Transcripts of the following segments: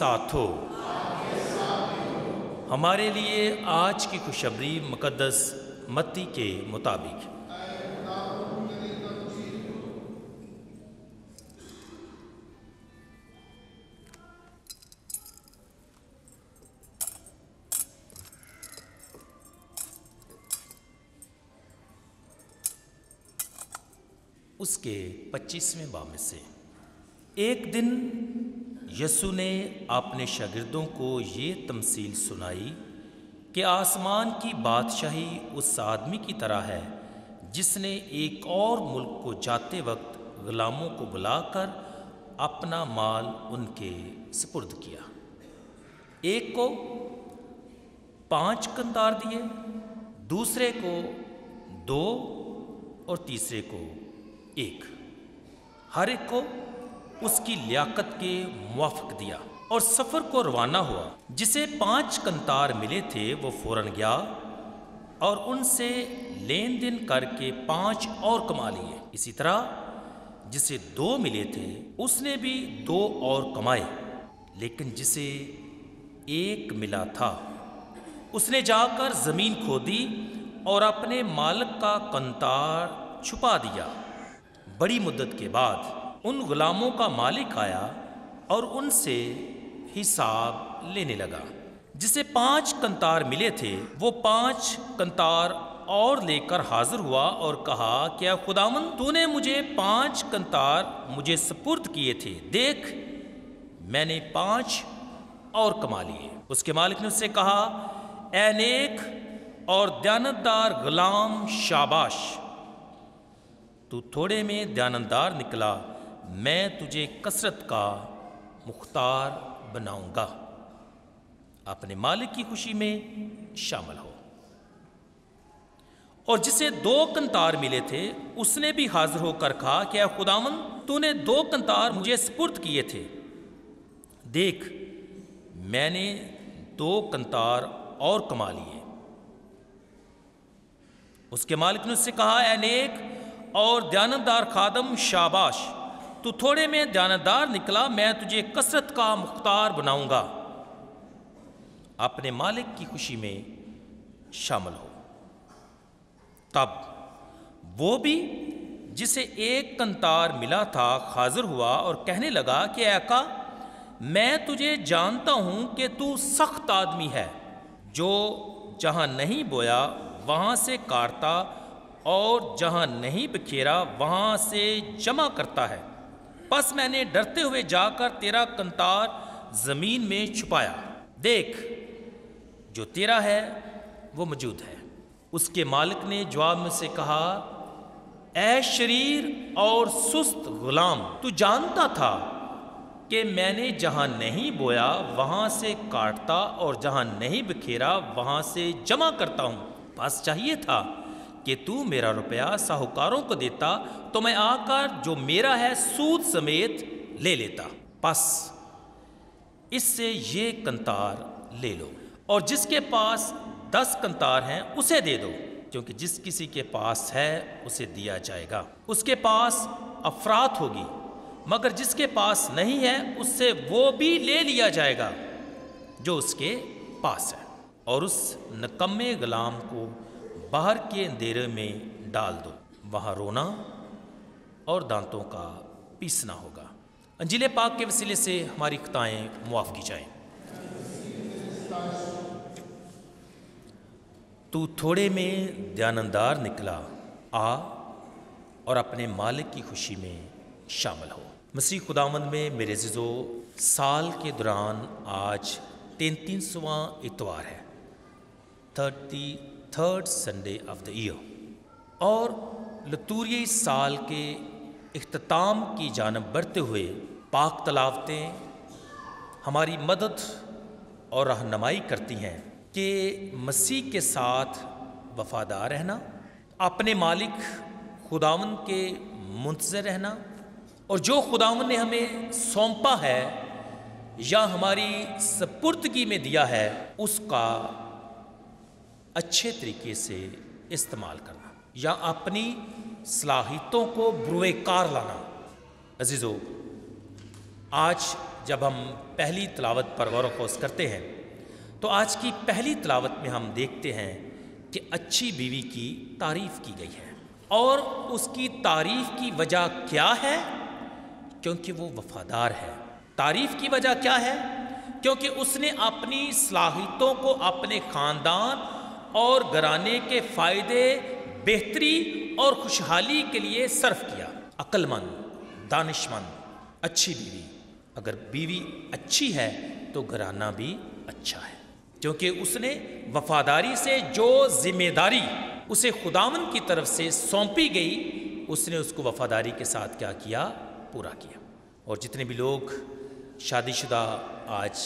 साथ। हो हमारे लिए आज की खुशबरी मुकदस मत्ती के मुताबिक। उसके पच्चीसवें बाब में से। एक दिन यसु ने अपने शागिर्दों को ये तमसील सुनाई कि आसमान की बादशाही उस आदमी की तरह है, जिसने एक और मुल्क को जाते वक्त गुलामों को बुलाकर अपना माल उनके सपुर्द किया। एक को पाँच कंदार दिए, दूसरे को दो और तीसरे को एक। हर एक को उसकी लियाकत के मुआफक दिया और सफ़र को रवाना हुआ। जिसे पाँच कंतार मिले थे, वो फ़ौरन गया और उनसे लेन देन करके पाँच और कमा लिए। इसी तरह जिसे दो मिले थे, उसने भी दो और कमाए। लेकिन जिसे एक मिला था, उसने जाकर ज़मीन खोदी और अपने मालिक का कंतार छुपा दिया। बड़ी मुद्दत के बाद उन गुलामों का मालिक आया और उनसे हिसाब लेने लगा। जिसे पाँच कंतार मिले थे, वो पाँच कंतार और लेकर हाजिर हुआ और कहा, क्या खुदावन तूने मुझे पाँच कंतार मुझे सपुर्द किए थे? देख, मैंने पाँच और कमा लिए। उसके मालिक ने उससे कहा एनेक और दयानतदार गुलाम शाबाश, तू थोड़े में दयानतदार निकला मैं तुझे कसरत का मुख्तार बनाऊँगा। अपने मालिक की खुशी में शामिल हो। और जिसे दो कंतार मिले थे, उसने भी हाजिर होकर कहा क्या खुदामन तूने दो कंतार मुझे स्पुर्द किए थे। देख, मैंने दो कंतार और कमा लिए। उसके मालिक ने उससे कहा अनेक और दयानतदार खादम शाबाश। तू थोड़े में दयानतदार निकला, मैं तुझे कसरत का मुख्तार बनाऊँगा। अपने मालिक की खुशी में शामिल हो। तब वो भी, जिसे एक कंतार मिला था, हाजिर हुआ और कहने लगा कि ऐका मैं तुझे जानता हूँ कि तू सख्त आदमी है, जो जहाँ नहीं बोया, वहाँ से काटता और जहाँ नहीं बिखेरा, वहाँ से जमा करता है। बस मैंने डरते हुए जाकर तेरा कंतार ज़मीन में छुपाया। देख, जो तेरा है, वो मौजूद है। उसके मालिक ने जवाब में से कहा, ऐ शरीर और सुस्त गुलाम, तू जानता था कि मैंने जहाँ नहीं बोया, वहाँ से काटता और जहाँ नहीं बिखेरा, वहाँ से जमा करता हूँ। बस चाहिए था कि तू मेरा रुपया साहूकारों को देता तो मैं आकर जो मेरा है सूद समेत ले लेता। बस, इससे ये कंतार ले लो, और जिसके पास दस कंतार हैं, उसे दे दो, क्योंकि जिस किसी के पास है, उसे दिया जाएगा। उसके पास अफरात होगी, मगर जिसके पास नहीं है, उससे वो भी ले लिया जाएगा, जो उसके पास है, और उस नकम्मे गुलाम को बाहर के अंधेरे में डाल दो। वहाँ रोना और दांतों का पीसना होगा। अंजिले पाक के वसीले से हमारी खताएँ मुआफ़ की जाएँ। तू थोड़े में दयानंदार निकला, आ और अपने मालिक की खुशी में शामिल हो। मसीह खुदामंद में मेरे जिजो साल के दौरान आज तैंतीसवां इतवार है। Thirty third Sunday of the year और लतूरी साल के अख्ताम की जानब बढ़ते हुए पाक तलावतें हमारी मदद और रहनमाई करती हैं कि मसीह के साथ वफादार रहना, अपने मालिक खुदावन के मुंतजर रहना और जो खुदावन ने हमें सौंपा है या हमारी सपुर्दगी में दिया है, उसका अच्छे तरीके से इस्तेमाल करना, या अपनी सलाहितों को बुरुकार लाना। अजीज़ो, आज जब हम पहली तलावत पर गौर खोज करते हैं तो आज की पहली तलावत में हम देखते हैं कि अच्छी बीवी की तारीफ़ की गई है। और उसकी तारीफ़ की वजह क्या है? क्योंकि वो वफादार है। तारीफ़ की वजह क्या है? क्योंकि उसने अपनी सलाहितों को, अपने ख़ानदान और घराने के फ़ायदे, बेहतरी और खुशहाली के लिए सर्फ किया। अक्लमंद, दानिशमंद, अच्छी बीवी। अगर बीवी अच्छी है तो घराना भी अच्छा है। क्योंकि उसने वफादारी से जो ज़िम्मेदारी उसे खुदावन की तरफ़ से सौंपी गई, उसने उसको वफादारी के साथ क्या किया? पूरा किया। और जितने भी लोग शादीशुदा आज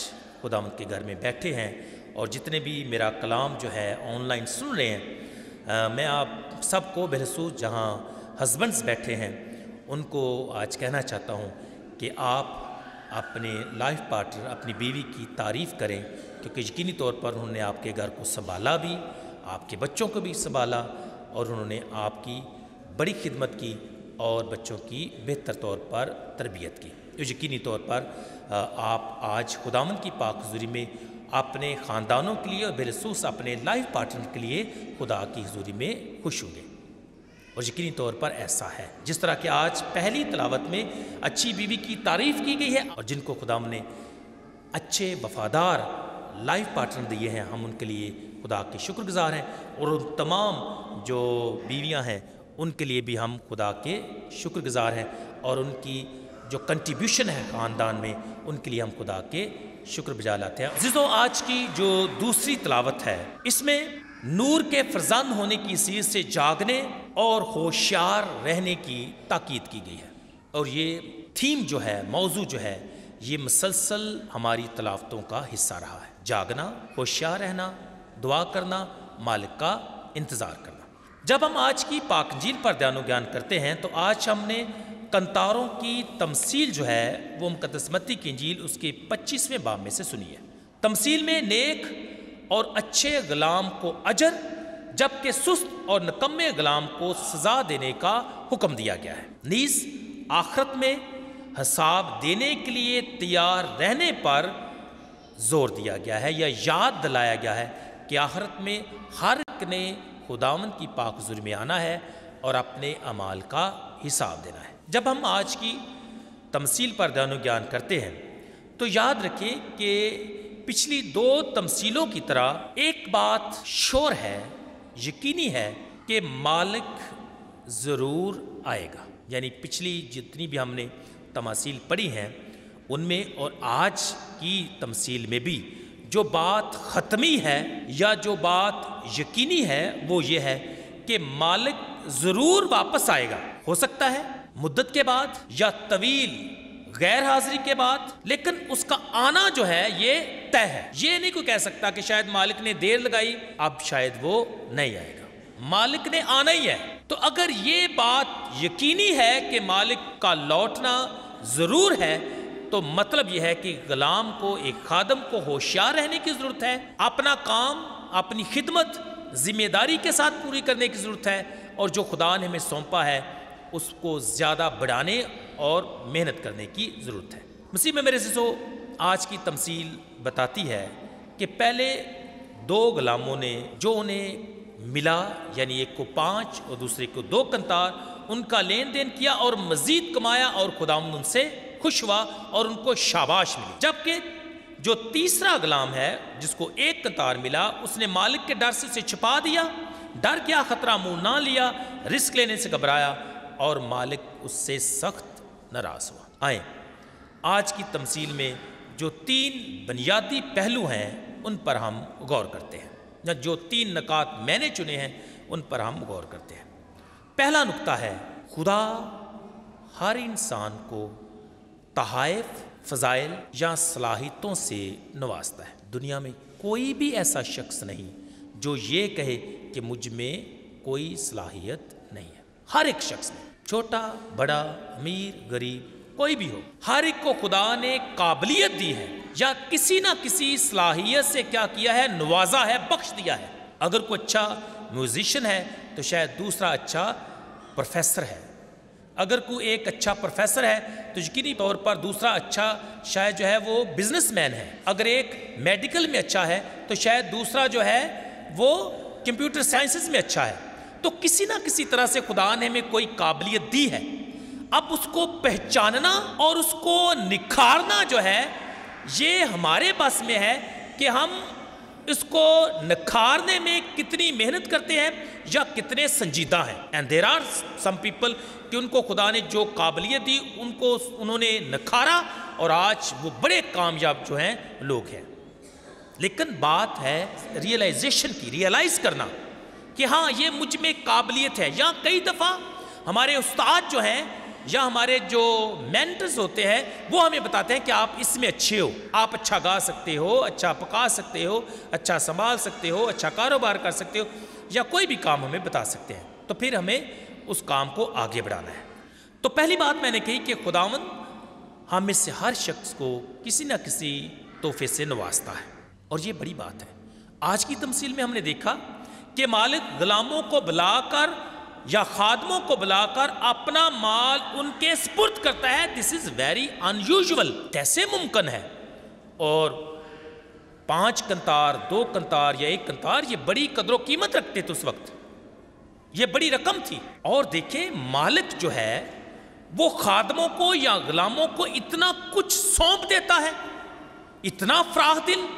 खुदावन के घर में बैठे हैं और जितने भी मेरा कलाम जो है ऑनलाइन सुन रहे हैं आ, मैं आप सबको बहसूस जहाँ हस्बैंड्स बैठे हैं उनको आज कहना चाहता हूँ कि आप अपने लाइफ पार्टनर अपनी बीवी की तारीफ़ करें क्योंकि यकीनी तौर पर उन्होंने आपके घर को संभाला भी आपके बच्चों को भी संभाला और उन्होंने आपकी बड़ी खिदमत की और बच्चों की बेहतर तौर पर तरबियत की। तो यकीनी तौर पर आप आज खुदावन की पाक हजूरी में अपने ख़ानदानों के लिए और बेलसूस अपने लाइफ पार्टनर के लिए खुदा की हजूरी में खुश होंगे। और यकीनी तौर पर ऐसा है। जिस तरह के आज पहली तलावत में अच्छी बीवी की तारीफ़ की गई है और जिनको खुदा ने अच्छे वफादार लाइफ पार्टनर दिए हैं, हम उनके लिए खुदा के शुक्रगुजार हैं। और उन तमाम जो बीवियाँ हैं, उनके लिए भी हम खुदा के शुक्रगुजार हैं। और उनकी जो कंट्रीब्यूशन है ख़ानदान में, उनके लिए हम खुदा के शुक्र बजा लाते हैं। जिसो आज की जो दूसरी तलावत है, इसमें नूर के फरजंद होने की सीज से जागने और होशियार रहने की ताकीद की गई है। और ये थीम जो है, मौजू जो है, ये मुसलसल हमारी तलावतों का हिस्सा रहा है। जागना, होशियार रहना, दुआ करना, मालिक का इंतज़ार करना। जब हम आज की पाकजील पर ध्यान ज्ञान करते हैं तो आज हमने कंतारों की तमसील जो है, वो मुकदसमती की इंजील उसके पच्चीसवें बाब में से सुनी है तमसील में नेक और अच्छे गुलाम को अजर, जबकि सुस्त और नकम्मे गुलाम को सजा देने का हुक्म दिया गया है। नीस, आखरत में हिसाब देने के लिए तैयार रहने पर ज़ोर दिया गया है या याद दिलाया गया है कि आखरत में हर एक ने खुदावन की पाक आना है और अपने अमाल का हिसाब देना है। जब हम आज की तमसील पर ध्यान ज्ञान करते हैं तो याद रखें कि पिछली दो तमसीलों की तरह एक बात शोर है, यकीनी है कि मालिक ज़रूर आएगा। यानी पिछली जितनी भी हमने तमासील पढ़ी हैं, उनमें और आज की तमसील में भी जो बात ख़त्मी है या जो बात यकीनी है, वो ये है कि मालिक ज़रूर वापस आएगा। हो सकता है मुद्दत के बाद या तवील गैर हाजिरी के बाद, लेकिन उसका आना जो है, ये तय है। ये नहीं कोई कह सकता कि शायद मालिक ने देर लगाई, अब शायद वो नहीं आएगा। मालिक ने आना ही है। तो अगर ये बात यकीनी है कि मालिक का लौटना ज़रूर है तो मतलब यह है कि गुलाम को, एक खादम को होशियार रहने की ज़रूरत है, अपना काम, अपनी खिदमत, ज़िम्मेदारी के साथ पूरी करने की ज़रूरत है, और जो खुदा ने हमें सौंपा है उसको ज़्यादा बढ़ाने और मेहनत करने की ज़रूरत है। मसीह में मेरे से आज की तमसील बताती है कि पहले दो गुलामों ने, जो उन्हें मिला, यानी एक को पाँच और दूसरे को दो कंतार, उनका लेन देन किया और मज़ीद कमाया और खुदा उनसे खुश हुआ और उनको शाबाश मिली। जबकि जो तीसरा गुलाम है, जिसको एक कतार मिला, उसने मालिक के डर से उसे छिपा दिया, डर क्या खतरा मुँह ना लिया, रिस्क लेने से घबराया और मालिक उससे सख्त नाराज़ हुआ। आए। आज की तमसील में जो तीन बुनियादी पहलू हैं, उन पर हम गौर करते हैं। या जो तीन नकात मैंने चुने हैं, उन पर हम गौर करते हैं। पहला नुक्ता है, खुदा हर इंसान को तहाइफ फ़जाइल या सलाहितों से नवाजता है। दुनिया में कोई भी ऐसा शख्स नहीं जो ये कहे कि मुझमें कोई सलाहियत हर एक शख्स में, छोटा, बड़ा, अमीर, गरीब, कोई भी हो, हर एक को खुदा ने काबिलियत दी है, या किसी ना किसी सलाहियत से क्या किया है, नवाजा है, बख्श दिया है। अगर कोई अच्छा म्यूजिशियन है तो शायद दूसरा अच्छा प्रोफेसर है। अगर कोई एक अच्छा प्रोफेसर है तो यकीनी तौर पर दूसरा अच्छा शायद जो है, वो बिजनेसमैन है। अगर एक मेडिकल में अच्छा है तो शायद दूसरा जो है, वो कंप्यूटर साइंसेस में अच्छा है। तो किसी ना किसी तरह से खुदा ने हमें कोई काबिलियत दी है। अब उसको पहचानना और उसको निखारना जो है, ये हमारे पास में है कि हम इसको निखारने में कितनी मेहनत करते हैं या कितने संजीदा हैं। And there are some people कि उनको खुदा ने जो काबिलियत दी, उनको उन्होंने निखारा और आज वो बड़े कामयाब जो हैं, लोग हैं। लेकिन बात है रियलाइजेशन की रियलाइज़ करना। कि हाँ ये मुझमें काबिलियत है। या कई दफ़ा हमारे उस्ताद जो हैं या हमारे जो मेंटर्स होते हैं, वो हमें बताते हैं कि आप इसमें अच्छे हो। आप अच्छा गा सकते हो अच्छा पका सकते हो अच्छा संभाल सकते हो अच्छा कारोबार कर सकते हो, या कोई भी काम हमें बता सकते हैं। तो फिर हमें उस काम को आगे बढ़ाना है। तो पहली बात मैंने कही कि खुदावन हम में से हर शख्स को किसी न किसी तोहफे से नवाजता है। और ये बड़ी बात है। आज की तमसील में हमने देखा कि मालिक गुलामों को बुलाकर या खादमों को बुलाकर अपना माल उनके स्पुर्द करता है। दिस इज़ वेरी अनयूजल कैसे मुमकिन है? और पाँच कंतार दो कंतार या एक कंतार ये बड़ी कदरों कीमत रखते थे उस वक्त। ये बड़ी रकम थी। और देखे मालिक जो है, वो खादमों को या गुलामों को इतना कुछ सौंप देता है। इतना फ्राह दिल,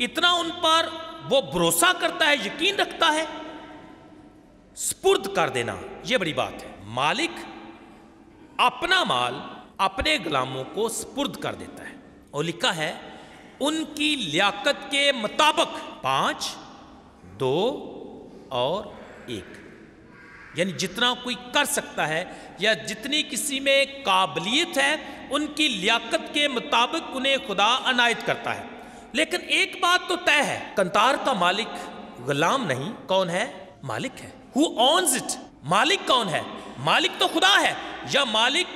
इतना उन पर वो भरोसा करता है, यकीन रखता है। स्पुर्द कर देना यह बड़ी बात है। मालिक अपना माल, अपने गुलामों को स्पुर्द कर देता है। और लिखा है, उनकी लियाकत के मुताबिक पाँच, दो और एक। यानी जितना कोई कर सकता है, या जितनी किसी में काबिलियत है, उनकी लियाकत के मुताबिक उन्हें खुदा अनायत करता है। लेकिन एक बात तो तय है, कंतार का मालिक गुलाम नहीं, कौन है? मालिक है। हु ऑन्स इट मालिक कौन है? मालिक तो खुदा है, या मालिक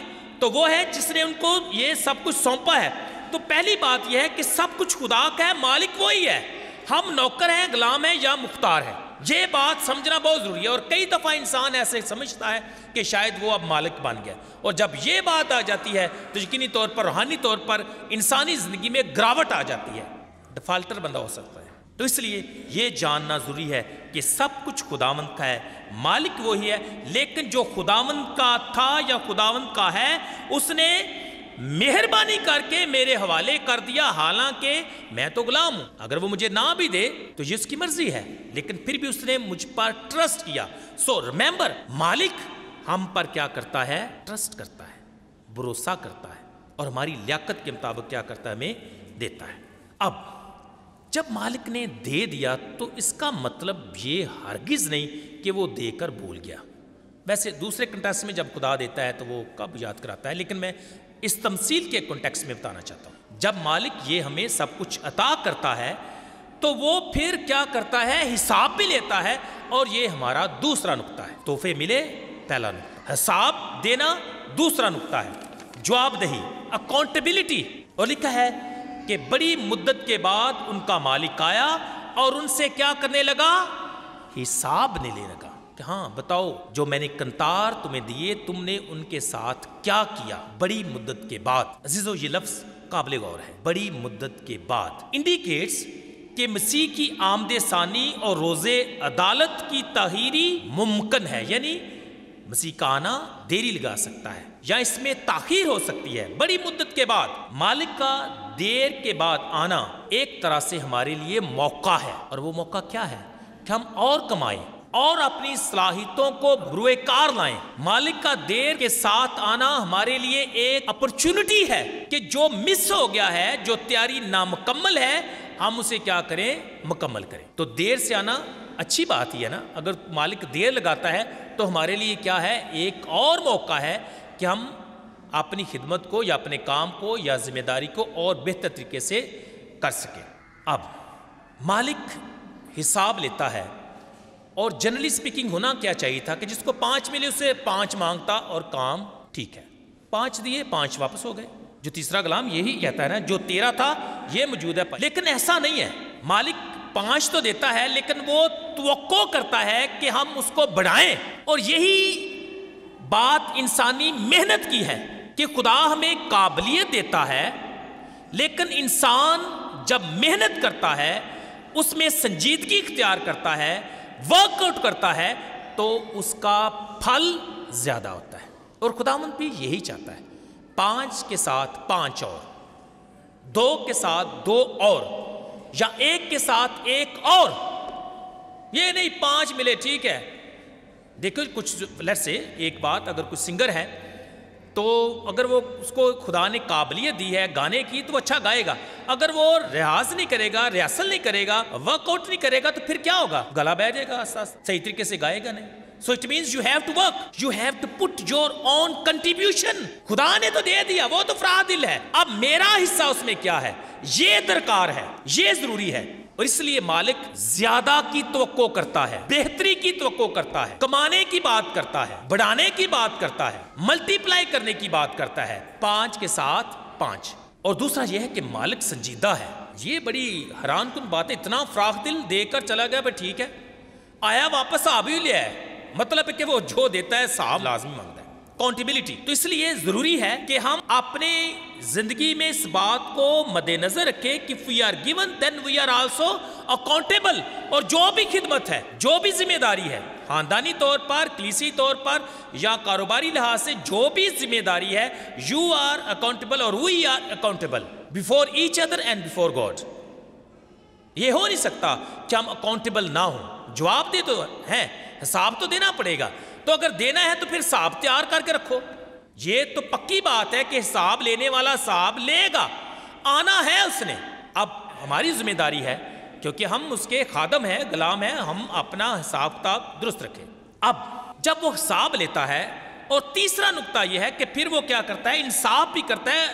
तो वो है जिसने उनको ये सब कुछ सौंपा है? तो पहली बात यह है कि सब कुछ खुदा का है, मालिक वही है। हम नौकर हैं, गुलाम हैं, या मुख्तार है। ये बात समझना बहुत ज़रूरी है और कई दफ़ा इंसान ऐसे समझता है कि शायद वो अब मालिक बन गया। और जब ये बात आ जाती है तो यकीनी तौर पर, रूहानी तौर पर, इंसानी ज़िंदगी में गिरावट आ जाती है। डिफाल्टर बंदा हो सकता है। तो इसलिए ये जानना ज़रूरी है कि सब कुछ खुदावंत का है, मालिक वही है, लेकिन जो खुदावंत का था या खुदावंत का है, उसने मेहरबानी करके मेरे हवाले कर दिया। हालाँकि मैं तो गुलाम हूँ, अगर वो मुझे ना भी दे तो ये उसकी मर्ज़ी है, लेकिन फिर भी उसने मुझ पर ट्रस्ट किया। सो रिमेंबर मालिक हम पर क्या करता है? ट्रस्ट करता है, भरोसा करता है, और हमारी लियाकत के मुताबिक क्या करता है? हमें देता है। अब जब मालिक ने दे दिया तो इसका मतलब ये हरगिज नहीं कि वो देकर भूल गया। वैसे दूसरे कंटेक्स में जब खुदा देता है तो वो कब याद कराता है, लेकिन मैं इस तमसील के कॉन्टेक्स्ट में बताना चाहता हूँ। जब मालिक ये हमें सब कुछ अता करता है तो वो फिर क्या करता है? हिसाब भी लेता है और ये हमारा दूसरा नुकता है। तोहफे मिले, पहला नुकता। हिसाब देना, दूसरा नुकता है। जवाबदही अकाउंटेबिलिटी और लिखा है कि बड़ी मुद्दत के बाद उनका मालिक आया और उनसे क्या करने लगा? हिसाब लेने लगा कि हाँ बताओ, जो मैंने कंतार तुम्हें दिए, तुमने उनके साथ क्या किया? बड़ी मुद्दत के बाद। अजीजो, ये लफ्ज काबिल गौर है। बड़ी मुद्दत के बाद। इंडिकेट्स कि मसीह की आमदे सानी और रोज़े अदालत की ताहिरी मुमकिन है। यानी मसीह का आना देरी लगा सकता है या इसमें ताखिर हो सकती है। बड़ी मुद्दत के बाद मालिक का देर के बाद आना एक तरह से हमारे लिए मौका है। और वो मौका क्या है? कि हम और कमाएँ, और अपनी सलाहितों को ब्रुएकार लाएँ। मालिक का देर के साथ आना हमारे लिए एक अपॉर्चुनिटी है कि जो मिस हो गया है, जो तैयारी नामुकम्मल है, हम उसे क्या करें? मुकम्मल करें। तो देर से आना अच्छी बात ही है ना? अगर मालिक देर लगाता है तो हमारे लिए क्या है? एक और मौका है कि हम अपनी खिदमत को या अपने काम को या ज़िम्मेदारी को और बेहतर तरीके से कर सकें। अब, मालिक हिसाब लेता है और जनरली स्पीकिंग होना क्या चाहिए था कि जिसको पाँच मिले उसे पाँच माँगता और काम ठीक है। पाँच दिए, पाँच वापस हो गए। जो तीसरा गुलाम यही कहता है ना, जो तेरा था, ये मौजूद है। लेकिन ऐसा नहीं है। मालिक पाँच तो देता है, लेकिन वो तो करता है कि हम उसको बढ़ाएँ। और यही बात इंसानी मेहनत की है। कि खुदा हमें काबिलियत देता है, लेकिन इंसान जब मेहनत करता है, उसमें संजीदगी इख्तियार करता है वर्कआउट करता है तो उसका फल ज़्यादा होता है। और खुदामंद भी यही चाहता है, पाँच के साथ पाँच और, दो के साथ दो और, या एक के साथ एक और। ये नहीं, पाँच मिले, ठीक है। देखो कुछ लेट से एक बात, अगर कुछ सिंगर है तो अगर वो उसको खुदा ने काबिलियत दी है, गाने की तो अच्छा गाएगा। अगर वो रियाज नहीं करेगा, रिहर्सल नहीं करेगा वर्कआउट नहीं करेगा तो फिर क्या होगा? गला बह जाएगा सही तरीके से गाएगा नहीं। So it means you have to work you have to put your own contribution खुदा ने तो दे दिया, वो तो फ्रा दिल है। अब मेरा हिस्सा उसमें क्या है? ये दरकार है, ये ज़रूरी है। और इसलिए मालिक ज़्यादा की तो करता है, बेहतरी की तो करता है, कमाने की बात करता है, बढ़ाने की बात करता है मल्टीप्लाई करने की बात करता है, पाँच के साथ पाँच। और दूसरा यह है कि मालिक संजीदा है। ये बड़ी हैरान कुन बात है इतना फ्राख दिल देकर चला गया, भाई ठीक है, आया वापस, आ भी लिया है। मतलब कि वो जो देता है साहब लाजमी माँगता है। अकाउंटेबिलिटी तो इसलिए ज़रूरी है कि हम अपने ज़िंदगी में इस बात को मद्देनजर रखें कि we are given then we are also accountable और जो भी खिदमत है, जो भी ज़िम्मेदारी है खानदानी तौर पर कलीसी तौर पर, या कारोबारी लिहाज से जो भी ज़िम्मेदारी है यू आर अकाउंटेबल और we are accountable before each other and before God ये हो नहीं सकता कि हम अकाउंटेबल ना हो। जवाब दे तो हैं, हिसाब तो देना पड़ेगा। तो अगर देना है तो फिर हिसाब तैयार करके रखो। ये तो पक्की बात है कि हिसाब लेने वाला हिसाब लेगा। आना है उसने। अब हमारी ज़िम्मेदारी है, क्योंकि हम उसके खादम हैं, गुलाम हैं, हम अपना हिसाब किताब दुरुस्त रखें। अब जब वो हिसाब लेता है, और तीसरा नुकता यह है कि फिर वो क्या करता है? इंसाफ भी करता है।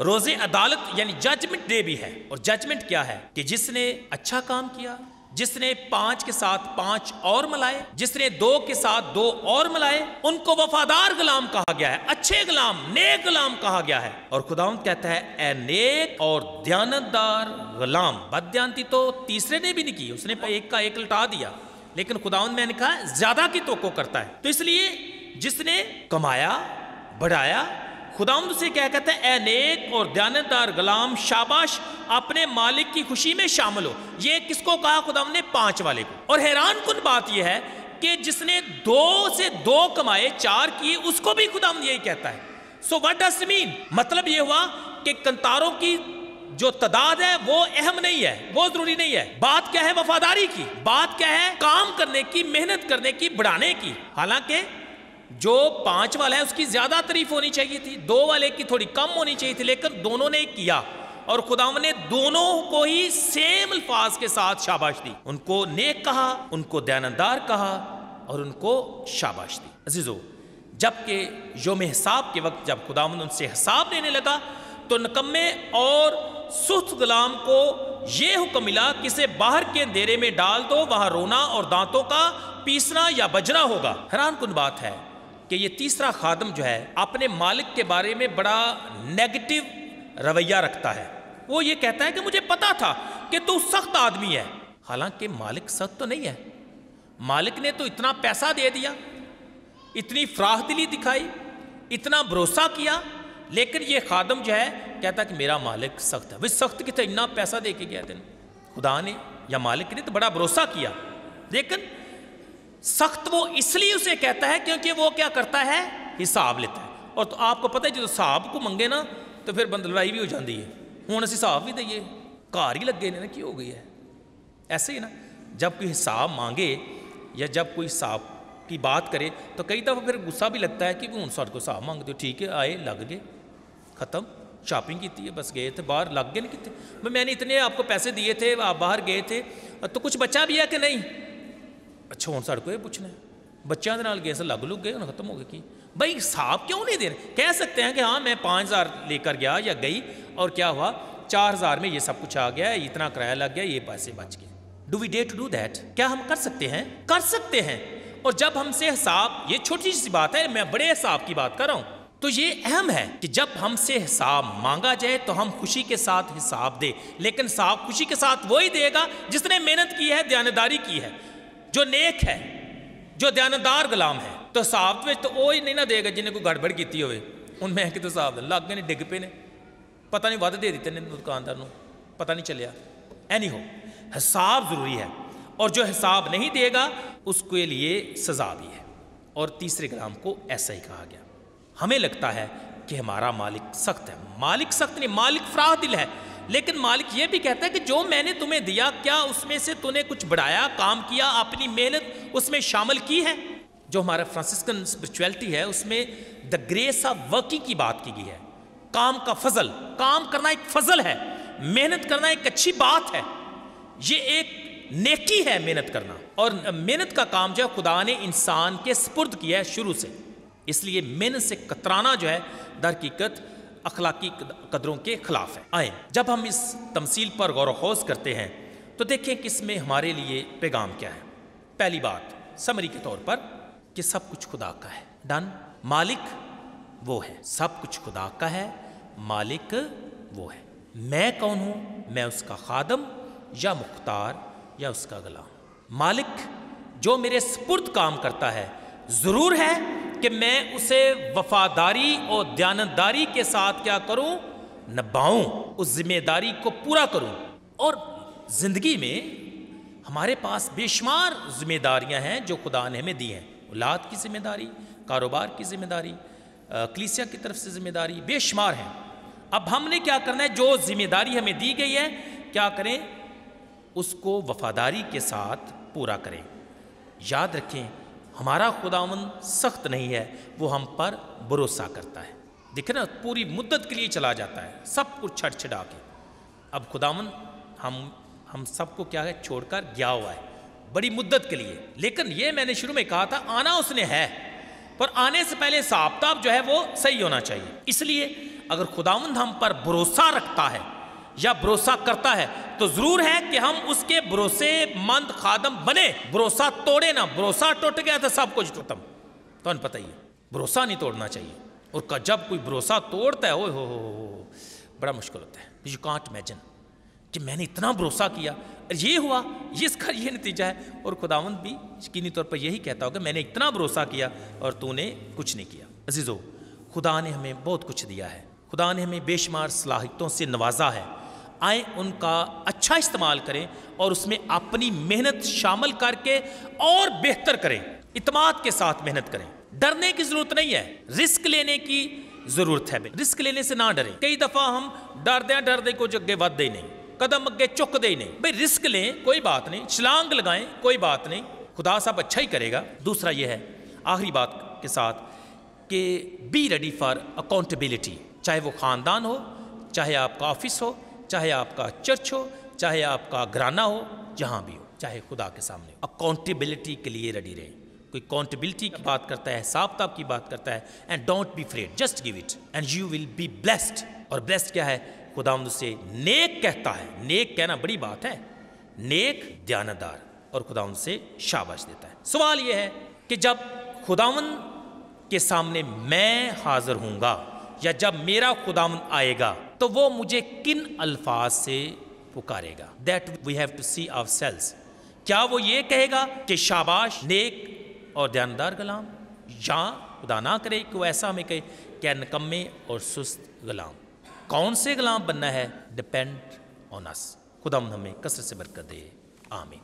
रोज़े अदालत, यानी जजमेंट डे भी है। और जजमेंट क्या है? कि जिसने अच्छा काम किया जिसने पाँच के साथ पाँच और मलाए, जिसने दो के साथ दो और मलाए, उनको वफादार गुलाम कहा गया है, अच्छे गुलाम, नेक गुलाम कहा गया है। और खुदाउन कहता है ए नेक और ध्यानदार गुलाम। बदयांती तो तीसरे ने भी नहीं की, उसने एक का एक लटा दिया। लेकिन खुदाउन मैंने कहा, ज़्यादा की तो करता है। तो इसलिए जिसने कमाया, बढ़ाया खुदाउंद से क्या कहते हैं? नेक और ध्यानदार गुलाम, शाबाश, अपने मालिक की खुशी में शामिल हो। ये किसको कहा? खुदाम ने पाँच वाले को। और हैरान कन बात यह है कि जिसने दो से दो कमाए, चार किए, उसको भी खुदाम यही कहता है। सो वट डस मीन मतलब ये हुआ कि कंतारों की जो तादाद है, वो अहम नहीं है, वो ज़रूरी नहीं है। बात क्या है? वफादारी की। बात क्या है? काम करने की, मेहनत करने की, बढ़ाने की। हालाँकि जो पाँच वाला है, उसकी ज़्यादा तारीफ़ होनी चाहिए थी। दो वाले की थोड़ी कम होनी चाहिए थी, लेकिन दोनों ने किया। और खुदाम ने दोनों को ही सेम अल्फाज के साथ शाबाश दी। उनको नेक कहा, उनको दयानंदार कहा और उनको शाबाश दी। अजीजो, जबकि योम हिसाब के वक्त जब खुदाम उनसे हिसाब लेने लगा तो नकम्मे और सुस्त गुलाम को यह हुक्म मिला कि इसे बाहर के अंधेरे में डाल दो, वहाँ रोना और दांतों का पीसना या बजना होगा। हैरान कुन बात है कि ये तीसरा खादम जो है, अपने मालिक के बारे में बड़ा नेगेटिव रवैया रखता है। वो ये कहता है कि मुझे पता था कि तू सख्त आदमी है। हालाँकि मालिक सख्त तो नहीं है। मालिक ने तो इतना पैसा दे दिया, इतनी फ्राह दिली दिखाई, इतना भरोसा किया, लेकिन ये खादम जो है, कहता कि मेरा मालिक सख्त है। भाई सख्त कितना इतना पैसा दे के गया दिन। खुदा ने या मालिक ने तो बड़ा भरोसा किया। लेकिन सख्त वो इसलिए उसे कहता है क्योंकि वो क्या करता है? हिसाब लेता है। और तो आपको पता है, जो हिसाब को मंगे ना तो फिर बंद लड़ाई भी हो जाती है। हूँ असं हिसाब भी दईए घर ही लगे ने ना, की हो गई है? ऐसे ही ना, जब कोई हिसाब मांगे या जब कोई हिसाब की बात करे तो कई दफ़ा फिर गुस्सा भी लगता है कि हूँ साढ़े को हिसाब मांगते हो ठीक है, आए, लग गए। ख़त्म। शॉपिंग की है, बस गए थे, बाहर लग गए नहीं कितने मैंने इतने आपको पैसे दिए थे, आप बाहर गए थे। तो कुछ बचा भी है कि नहीं? ਅੱਛਾ ਹੁਣ ਸਾਡੇ ਕੋਲ ਇਹ ਪੁੱਛਣਾ ਬੱਚਿਆਂ ਦੇ ਨਾਲ ਗਏ ਸੇ ਲੱਗ ਲੁੱਗ ਗਏ ਹੁਣ ਖਤਮ ਹੋ ਗਏ ਕੀ भाई हिसाब क्यों नहीं दे रहे कह सकते हैं कि हाँ मैं पाँच हज़ार लेकर गया या गई और क्या हुआ चार हज़ार में ये सब कुछ आ गया इतना किराया लग गया ये पैसे बच गए do we day to do that क्या हम कर सकते हैं कर सकते हैं और जब हमसे हिसाब ये छोटी सी बात है मैं बड़े हिसाब की बात कर रहा हूँ तो ये अहम है कि जब हमसे हिसाब मांगा जाए तो हम खुशी के साथ हिसाब दे लेकिन हिसाब खुशी के साथ वही देगा जिसने मेहनत की है ध्यानदारी की है जो नेक है ਜੋ ਦਿਆਨਤਦਾਰ ਗੁਲਾਮ ਹੈ ਤਾਂ ਹਿਸਾਬ ਵਿੱਚ ਤਾਂ ਉਹ ਹੀ ਨਹੀਂ ਨਾ ਦੇਗਾ ਜਿਹਨੇ ਕੋਈ ਗੜਬੜ ਕੀਤੀ ਹੋਵੇ ਹੁਣ ਮੈਂ ਕਿਤੇ ਹਿਸਾਬ ਲੱਗ ਗਏ ਨੇ ਡਿੱਗ ਪਏ ਨੇ ਪਤਾ ਨਹੀਂ ਵੱਧ ਦੇ ਦਿੱਤੇ ਨੇ ਦੁਕਾਨਦਾਰ ਨੂੰ ਪਤਾ नहीं चलिया एनी हो हिसाब ज़रूरी है और जो हिसाब नहीं देगा उसके लिए सज़ा भी है और तीसरे कलाम को ऐसा ही कहा गया हमें लगता है कि हमारा मालिक सख्त है मालिक सख्त नहीं मालिक फ्राह दिल है लेकिन मालिक ये भी कहता है कि जो मैंने तुम्हें दिया, क्या उसमें से तूने कुछ बढ़ाया, काम किया, अपनी मेहनत उसमें शामिल की है? जो हमारा फ्रांसिस्कन स्पिरिचुअलिटी है, उसमें द ग्रेस ऑफ़ वर्किंग की बात की गई है। काम का फजल, काम करना एक फजल है, मेहनत करना एक अच्छी बात है। ये एक नेकी है मेहनत करना, और मेहनत का काम जो है, खुदा ने इंसान के स्पुर्द किया है शुरू से। इसलिए मेहनत से कतराना जो है दर हकीकत अखलाकी कदरों के खिलाफ है। आए, जब हम इस तमसील पर गौर खोज करते हैं तो देखें कि इसमें हमारे लिए पैगाम क्या है। पहली बात, समरी के तौर पर कि सब कुछ खुदा का है। डन? मालिक वो है। सब कुछ खुदा का है, मालिक वो है। मैं कौन हूँ? मैं उसका खादम या मुख्तार या उसका गुलाम। मालिक जो मेरे स्पुर्द काम करता है, ज़रूर है कि मैं उसे वफादारी और दयानतदारी के साथ क्या करूँ? नभाऊं, उस ज़िम्मेदारी को पूरा करूँ। और ज़िंदगी में हमारे पास बेशुमार जिम्मेदारियाँ हैं जो खुदा ने हमें दी हैं। औलाद की ज़िम्मेदारी, कारोबार की ज़िम्मेदारी कलीसिया की तरफ़ से ज़िम्मेदारी बेशुमार हैं। अब हमने क्या करना है? जो ज़िम्मेदारी हमें दी गई है, क्या करें? उसको वफादारी के साथ पूरा करें। याद रखें हमारा खुदावन सख्त नहीं है, वो हम पर भरोसा करता है। देखे ना, पूरी मुद्दत के लिए चला जाता है, सब कुछ छट छिड़ा के। अब खुदावन हम हम सबको क्या है, छोड़कर गया हुआ है, बड़ी मुद्दत के लिए। लेकिन ये मैंने शुरू में कहा था, आना उसने है, पर आने से पहले साफ्ताब जो है, वो सही होना चाहिए। इसलिए अगर खुदावंद हम पर भरोसा रखता है या भरोसा करता है तो ज़रूर है कि हम उसके भरोसे मंद खादम बने। भरोसा तोड़े ना, भरोसा टूट गया तो सब कुछ टूटम तो पता ही है, भरोसा नहीं तोड़ना चाहिए। और जब कोई भरोसा तोड़ता है ओ हो हो हो बड़ा मुश्किल होता है। यू कांट इमेजिन कि मैंने इतना भरोसा किया। ये हुआ, ये इसका ये नतीजा है। और खुदावंद भी यकीनी तौर पर यही कहता होगा, मैंने इतना भरोसा किया और तूने कुछ नहीं किया। अजीज़ो, खुदा ने हमें बहुत कुछ दिया है। खुदा ने हमें बेशुमार सलाहितों से नवाजा है। आए, उनका अच्छा इस्तेमाल करें और उसमें अपनी मेहनत शामिल करके और बेहतर करें। इतमाद के साथ मेहनत करें। डरने की ज़रूरत नहीं है। रिस्क लेने की ज़रूरत है। रिस्क लेने से ना डरें। कई दफ़ा हम डरदे डरदे कुछ अगे बढ़ते ही नहीं। कदम अगे चुकते ही नहीं। भाई, रिस्क लें, कोई बात नहीं। छलांग लगाएँ, कोई बात नहीं। खुदा साहब अच्छा ही करेगा। दूसरा यह है, आखिरी बात के साथ कि बी रेडी फॉर अकाउंटेबिलिटी चाहे वो ख़ानदान हो, चाहे आपका ऑफ़िस हो चाहे आपका चर्च हो, चाहे आपका घराना हो, जहाँ भी हो, चाहे खुदा के सामने अकाउंटेबिलिटी के लिए रेडी रहे। कोई अकाउंटेबिलिटी की बात करता है हिसाब की बात करता है and don't be afraid just give it and you will be blessed और ब्लेस्ड क्या है? खुदा से नेक कहता है। नेक कहना बड़ी बात है। नेक ध्यानदार और खुदा उनसे शाबाश देता है। सवाल यह है कि जब खुदावन के सामने मैं हाजिर हूँगा या जब मेरा खुदावन आएगा तो वो मुझे किन अल्फाज से पुकारेगा? That we have to see our sales क्या वो ये कहेगा कि शाबाश, नेक और ध्यानदार गुलाम? या, खुदा ना करे कि वो ऐसा हमें कहे क्या नकम्मे और सुस्त गुलाम। कौन से गुलाम बनना है? डिपेंड ऑन अस खुदा हमें कसरत से बरकत दे। आमीन।